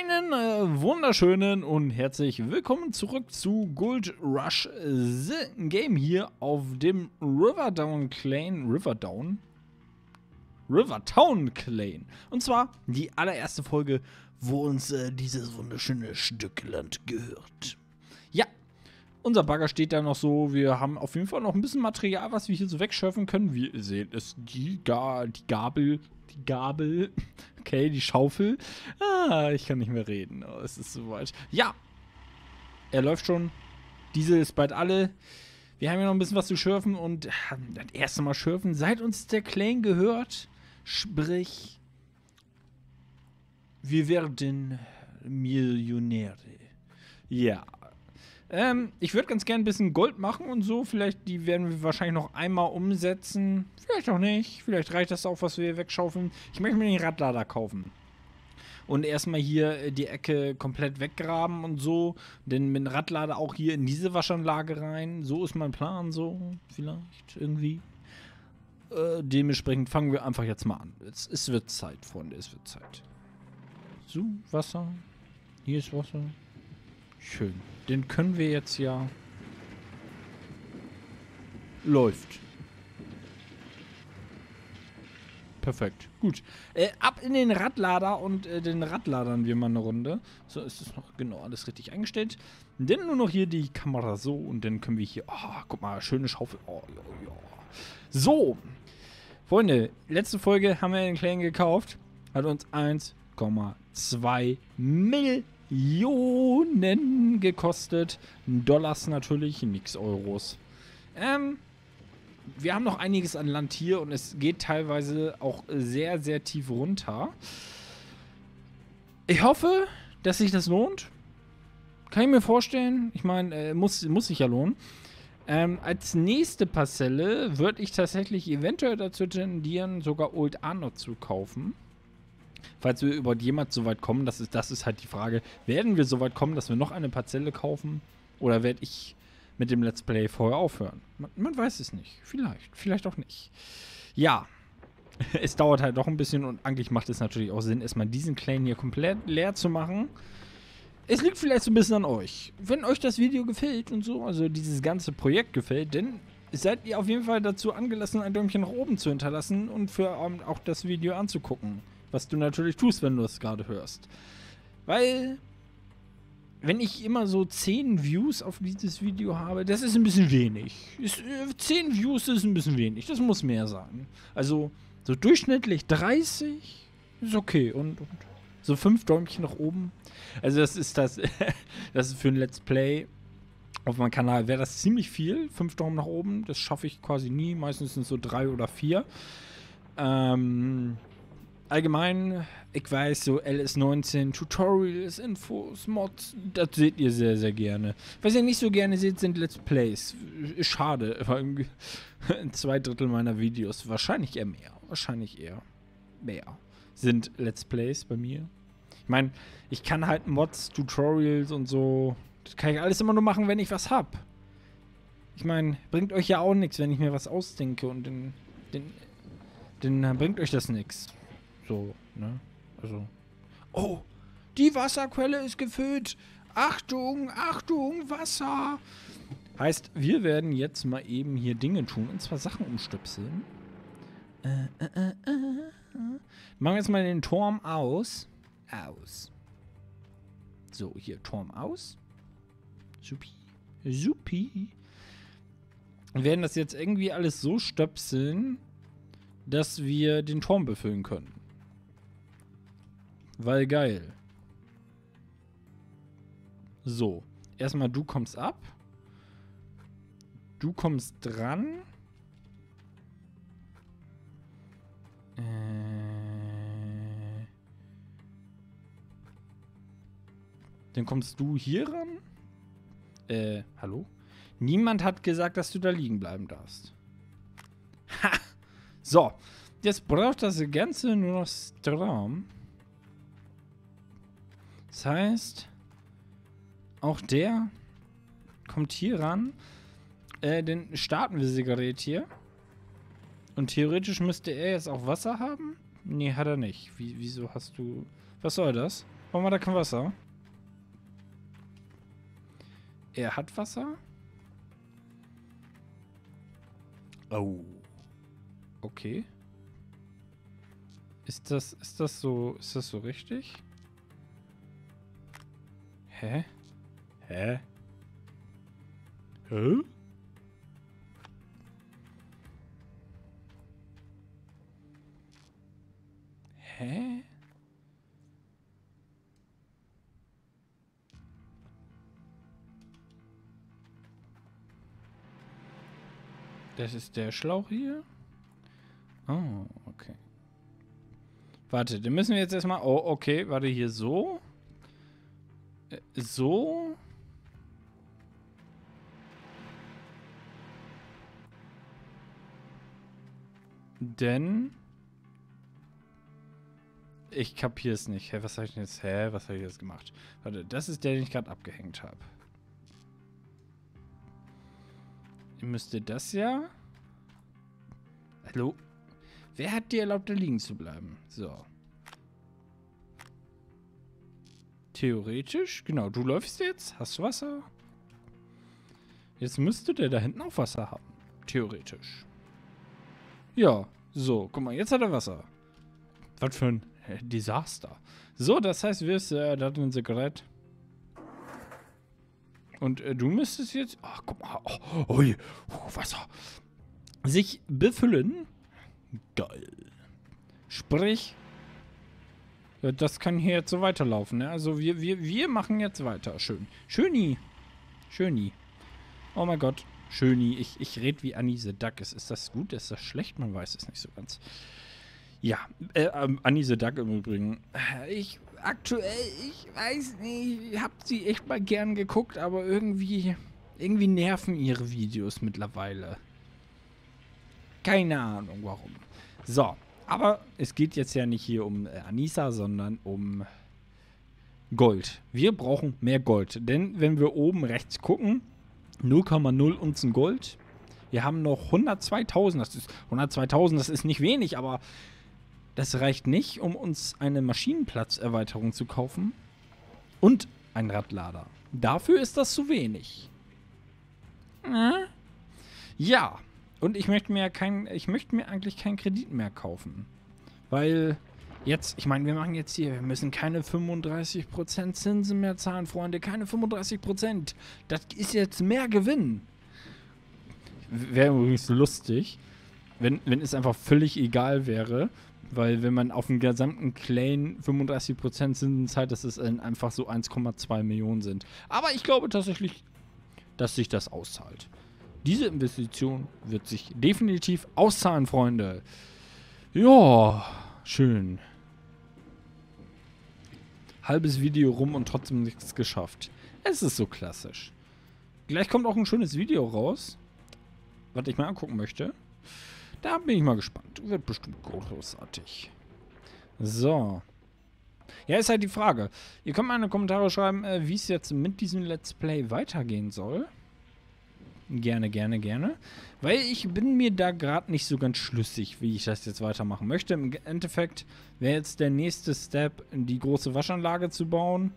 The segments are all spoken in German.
Einen äh, wunderschönen und herzlich willkommen zurück zu Gold Rush The Game hier auf dem Riverdown Clan. Riverdown? Rivertown Clan. Und zwar die allererste Folge, wo uns äh, dieses wunderschöne Stück Land gehört. Ja, unser Bagger steht da noch so. Wir haben auf jeden Fall noch ein bisschen Material, was wir hier so wegschöpfen können. Ihr seht, ist die, Ga die Gabel, die Gabel, okay, die Schaufel. Ah, ich kann nicht mehr reden. Oh, es ist soweit. Ja, er läuft schon. Diesel ist bald alle. Wir haben ja noch ein bisschen was zu schürfen und äh, das erste Mal schürfen, seit uns der Clan gehört. Sprich, wir werden Millionäre. Ja. Ähm, ich würde ganz gerne ein bisschen Gold machen und so. Vielleicht, die werden wir wahrscheinlich noch einmal umsetzen. Vielleicht auch nicht. Vielleicht reicht das auch, was wir wegschaufeln. Ich möchte mir den Radlader kaufen. Und erstmal hier äh, die Ecke komplett weggraben und so. Denn mit dem Radlader auch hier in diese Waschanlage rein. So ist mein Plan, so. Vielleicht, irgendwie. Äh, dementsprechend fangen wir einfach jetzt mal an. Es, es wird Zeit, Freunde, es wird Zeit. So, Wasser. Hier ist Wasser. Schön. Den können wir jetzt ja... Läuft. Perfekt. Gut. Äh, ab in den Radlader und äh, den Radladern wir mal eine Runde. So ist es noch genau alles richtig eingestellt. Denn nur noch hier die Kamera so und dann können wir hier... Oh, guck mal, schöne Schaufel. Oh, ja, ja. So. Freunde, letzte Folge haben wir den Clan gekauft. Hat uns 1,2 Millionen gekostet. Dollars natürlich, nix Euros. Ähm, wir haben noch einiges an Land hier und es geht teilweise auch sehr, sehr tief runter. Ich hoffe, dass sich das lohnt. Kann ich mir vorstellen. Ich meine, äh, muss, muss sich ja lohnen. Ähm, als nächste Parzelle würde ich tatsächlich eventuell dazu tendieren, sogar Old Arnold zu kaufen. Falls wir über jemand so weit kommen, das ist, das ist halt die Frage. Werden wir so weit kommen, dass wir noch eine Parzelle kaufen? Oder werde ich mit dem Let's Play vorher aufhören? Man, man weiß es nicht. Vielleicht. Vielleicht auch nicht. Ja. Es dauert halt doch ein bisschen und eigentlich macht es natürlich auch Sinn, erstmal diesen Clan hier komplett leer zu machen. Es liegt vielleicht so ein bisschen an euch. Wenn euch das Video gefällt und so, also dieses ganze Projekt gefällt, dann seid ihr auf jeden Fall dazu angelassen, ein Däumchen nach oben zu hinterlassen und für ähm, auch das Video anzugucken. Was du natürlich tust, wenn du es gerade hörst. Weil, wenn ich immer so 10 Views auf dieses Video habe, das ist ein bisschen wenig. Ist, äh, 10 Views ist ein bisschen wenig. Das muss mehr sein. Also, so durchschnittlich 30 ist okay. Und, und so 5 Däumchen nach oben. Also, das ist das. das ist für ein Let's Play auf meinem Kanal wäre das ziemlich viel. 5 Daumen nach oben. Das schaffe ich quasi nie. Meistens sind es so 3 oder 4. Ähm allgemein, ich weiß, so LS19, Tutorials, Infos, Mods, das seht ihr sehr, sehr gerne. Was ihr nicht so gerne seht, sind Let's Plays. Schade, weil zwei Drittel meiner Videos, wahrscheinlich eher mehr, wahrscheinlich eher mehr, sind Let's Plays bei mir. Ich meine, ich kann halt Mods, Tutorials und so, das kann ich alles immer nur machen, wenn ich was hab. Ich meine, bringt euch ja auch nichts, wenn ich mir was ausdenke und dann, dann, dann bringt euch das nichts. So, ne? Also. Oh, die Wasserquelle ist gefüllt. Achtung, Achtung, Wasser. Heißt, wir werden jetzt mal eben hier Dinge tun, und zwar Sachen umstöpseln. Äh, äh, äh, Machen wir jetzt mal den Turm aus. Aus. So, hier, Turm aus. Supi. Supi. Wir werden das jetzt irgendwie alles so stöpseln, dass wir den Turm befüllen können. Weil geil. So. Erstmal du kommst ab. Du kommst dran. Äh. Dann kommst du hier ran. Äh, hallo? Niemand hat gesagt, dass du da liegen bleiben darfst. Ha! So. Jetzt braucht das Ganze nur noch Strom. Das heißt, auch der kommt hier ran. Äh, dann starten wir Gerät hier. Und theoretisch müsste er jetzt auch Wasser haben? Nee, hat er nicht. Wie, wieso hast du... Was soll das? Warum hat er kein Wasser? Er hat Wasser? Oh. Okay. Ist das, ist das so, ist das so richtig? Hä? Hä? Hä? Hä? Das ist der Schlauch hier? Oh, okay. Warte, den müssen wir jetzt erstmal... Oh, okay, warte, hier so. Äh, so. Denn... Ich kapiere es nicht. Hä, was habe ich denn jetzt? Hä, was habe ich jetzt gemacht? Warte, das ist der, den ich gerade abgehängt habe. Müsste das ja... Hallo? Wer hat dir erlaubt, da liegen zu bleiben? So. Theoretisch, genau. Du läufst jetzt, hast Wasser. Jetzt müsste der da hinten auch Wasser haben. Theoretisch. Ja, so. Guck mal, jetzt hat er Wasser. Was für ein Desaster. So, das heißt, wir sind äh, da ein Sekret. Und äh, du müsstest jetzt. Ach, guck mal. Oh, oh, oh, Wasser. Sich befüllen. Geil. Sprich. Ja, das kann hier jetzt so weiterlaufen. Ne? Also wir, wir, wir machen jetzt weiter. Schön. Schöni. Schöni. Oh mein Gott. Schöni. Ich, ich rede wie Anise Duck. Ist, ist das gut? Ist das schlecht? Man weiß es nicht so ganz. Ja, äh, ähm, Anise Duck im Übrigen. Ich, aktuell, ich weiß nicht, ich hab sie echt mal gern geguckt, aber irgendwie, irgendwie nerven ihre Videos mittlerweile. Keine Ahnung warum. So, aber es geht jetzt ja nicht hier um äh, Anissa, sondern um Gold. Wir brauchen mehr Gold, denn wenn wir oben rechts gucken, 0,0 Unzen Gold. Wir haben noch 102.000, das ist 102.000, das ist nicht wenig, aber das reicht nicht, um uns eine Maschinenplatzerweiterung zu kaufen und einen Radlader. Dafür ist das zu wenig. Ja, und ich möchte mir kein, ich möchte mir eigentlich keinen Kredit mehr kaufen. Weil jetzt, ich meine, wir machen jetzt hier, wir müssen keine 35% Zinsen mehr zahlen, Freunde. Keine 35%. Das ist jetzt mehr Gewinn. Wäre übrigens lustig, wenn, wenn es einfach völlig egal wäre, weil wenn man auf dem gesamten Claim 35% Zinsen zahlt, dass es einfach so 1,2 Millionen sind. Aber ich glaube tatsächlich, dass sich das auszahlt. Diese Investition wird sich definitiv auszahlen, Freunde. Ja, schön. Halbes Video rum und trotzdem nichts geschafft. Es ist so klassisch. Gleich kommt auch ein schönes Video raus, was ich mal angucken möchte. Da bin ich mal gespannt. Wird bestimmt großartig. So. Ja, ist halt die Frage. Ihr könnt mal in die Kommentare schreiben, äh, wie es jetzt mit diesem Let's Play weitergehen soll. Gerne, gerne, gerne. Weil ich bin mir da gerade nicht so ganz schlüssig, wie ich das jetzt weitermachen möchte. Im Endeffekt wäre jetzt der nächste Step, die große Waschanlage zu bauen.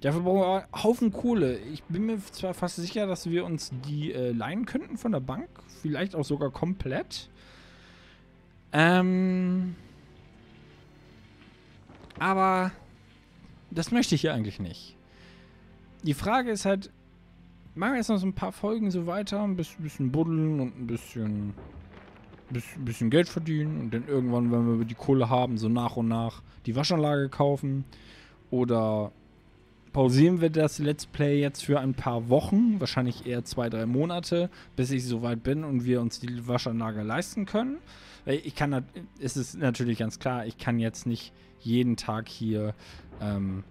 Dafür brauchen wir einen Haufen Kohle. Ich bin mir zwar fast sicher, dass wir uns die äh, leihen könnten von der Bank. Vielleicht auch sogar komplett. Ähm. Aber das möchte ich ja eigentlich nicht. Die Frage ist halt, machen wir jetzt noch so ein paar Folgen so weiter, ein bisschen buddeln und ein bisschen, bisschen, bisschen Geld verdienen. Und dann irgendwann, wenn wir die Kohle haben, so nach und nach die Waschanlage kaufen. Oder pausieren wir das Let's Play jetzt für ein paar Wochen, wahrscheinlich eher zwei, drei Monate, bis ich soweit bin und wir uns die Waschanlage leisten können. Ich kann, es ist natürlich ganz klar, ich kann jetzt nicht jeden Tag hier ähm,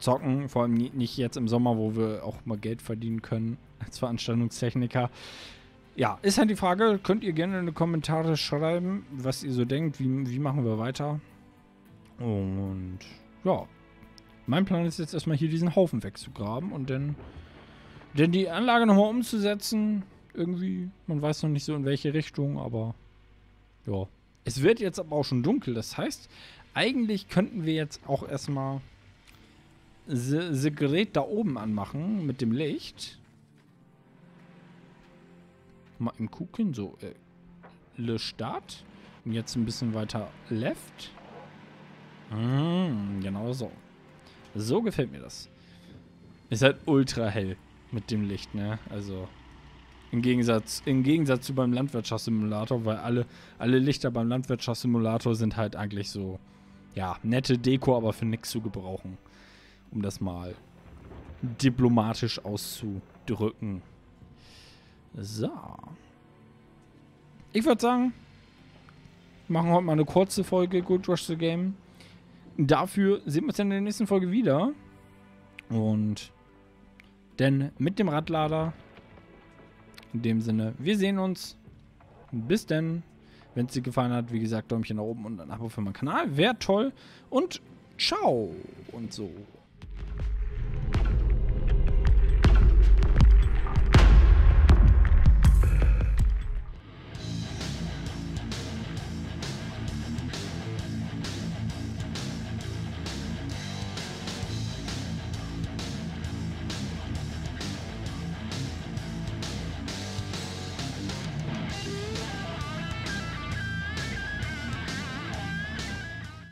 zocken, vor allem nicht jetzt im Sommer, wo wir auch mal Geld verdienen können als Veranstaltungstechniker. Ja, ist halt die Frage, könnt ihr gerne in die Kommentare schreiben, was ihr so denkt, wie, wie machen wir weiter. Und ja, mein Plan ist jetzt erstmal hier diesen Haufen wegzugraben und dann, dann die Anlage nochmal umzusetzen. Irgendwie, man weiß noch nicht so in welche Richtung, aber ja. Es wird jetzt aber auch schon dunkel, das heißt, eigentlich könnten wir jetzt auch erstmal das Gerät da oben anmachen mit dem Licht. Mal im gucken, so äh, Le Start. Und jetzt ein bisschen weiter left. Mm, genau so. So gefällt mir das. Ist halt ultra hell mit dem Licht, ne? Also im Gegensatz, im Gegensatz zu beim Landwirtschaftssimulator, weil alle, alle Lichter beim Landwirtschaftssimulator sind halt eigentlich so, ja, nette Deko, aber für nichts zu gebrauchen. Um das mal diplomatisch auszudrücken. So. Ich würde sagen, machen heute mal eine kurze Folge Good Rush the Game. Dafür sehen wir uns dann in der nächsten Folge wieder. Und denn mit dem Radlader. In dem Sinne, wir sehen uns. Bis denn. Wenn es dir gefallen hat, wie gesagt, Däumchen nach oben und ein Abo für meinen Kanal. Wäre toll. Und ciao. Und so.